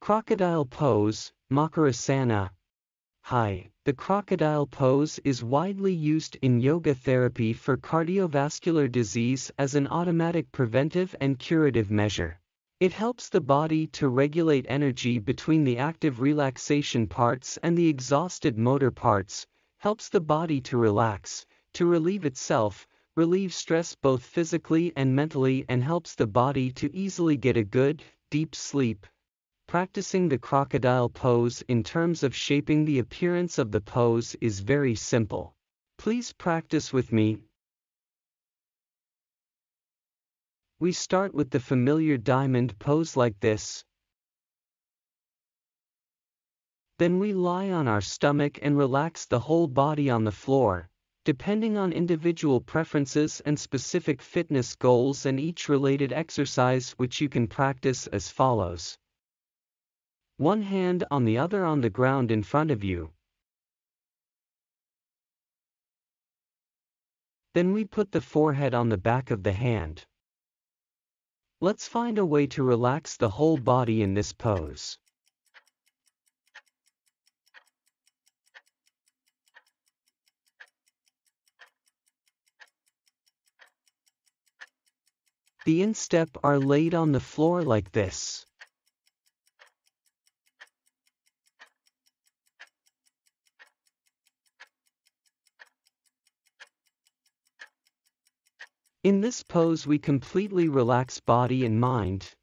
Crocodile pose, Makarasana. Hi, the crocodile pose is widely used in yoga therapy for cardiovascular disease as an automatic preventive and curative measure. It helps the body to regulate energy between the active relaxation parts and the exhausted motor parts, helps the body to relax, to relieve itself, relieve stress both physically and mentally and helps the body to easily get a good, deep sleep. Practicing the crocodile pose in terms of shaping the appearance of the pose is very simple. Please practice with me. We start with the familiar diamond pose like this. Then we lie on our stomach and relax the whole body on the floor, depending on individual preferences and specific fitness goals and each related exercise which you can practice as follows. One hand on the other on the ground in front of you. Then we put the forehead on the back of the hand. Let's find a way to relax the whole body in this pose. The instep are laid on the floor like this. In this pose we completely relax body and mind.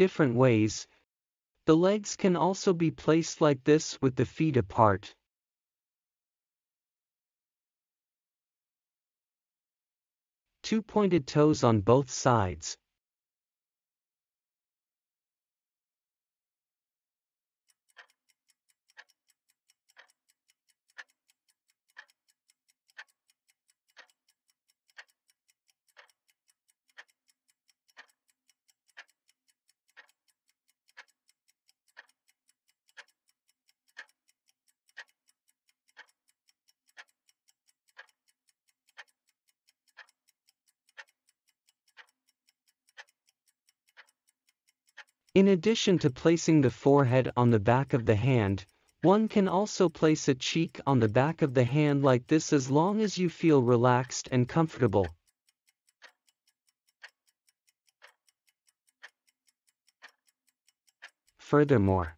Different ways. The legs can also be placed like this with the feet apart. Two pointed toes on both sides. In addition to placing the forehead on the back of the hand, one can also place a cheek on the back of the hand like this as long as you feel relaxed and comfortable. Furthermore,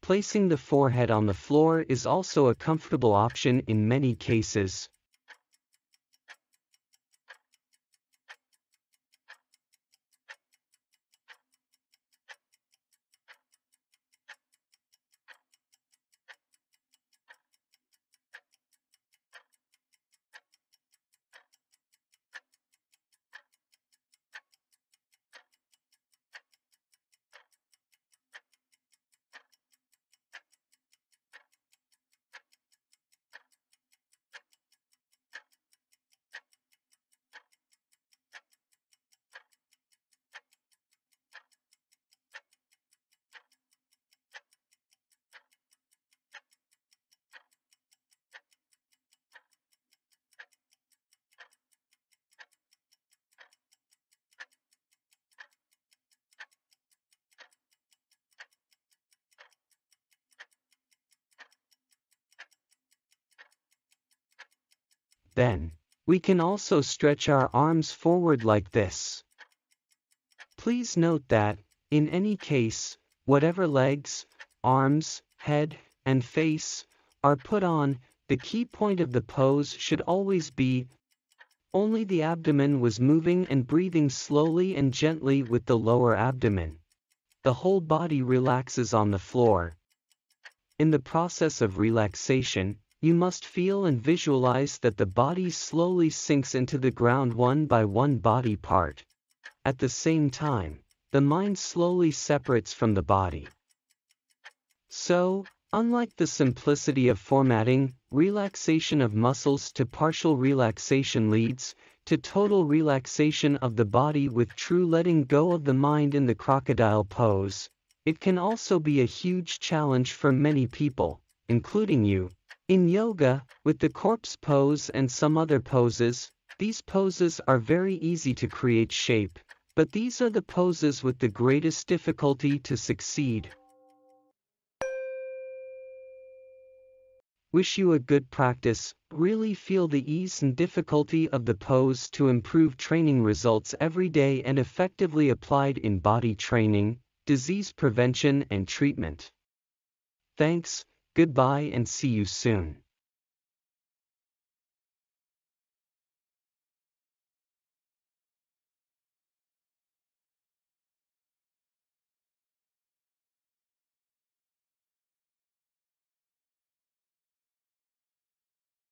placing the forehead on the floor is also a comfortable option in many cases. Then, we can also stretch our arms forward like this. Please note that, in any case, whatever legs, arms, head, and face are put on, the key point of the pose should always be only the abdomen was moving and breathing slowly and gently with the lower abdomen. The whole body relaxes on the floor. In the process of relaxation, you must feel and visualize that the body slowly sinks into the ground one by one body part. At the same time, the mind slowly separates from the body. So, unlike the simplicity of formatting, relaxation of muscles to partial relaxation leads to total relaxation of the body with true letting go of the mind in the crocodile pose. It can also be a huge challenge for many people, including you. In yoga, with the corpse pose and some other poses, these poses are very easy to create shape, but these are the poses with the greatest difficulty to succeed. Wish you a good practice, really feel the ease and difficulty of the pose to improve training results every day and effectively applied in body training, disease prevention and treatment. Thanks, goodbye and see you soon.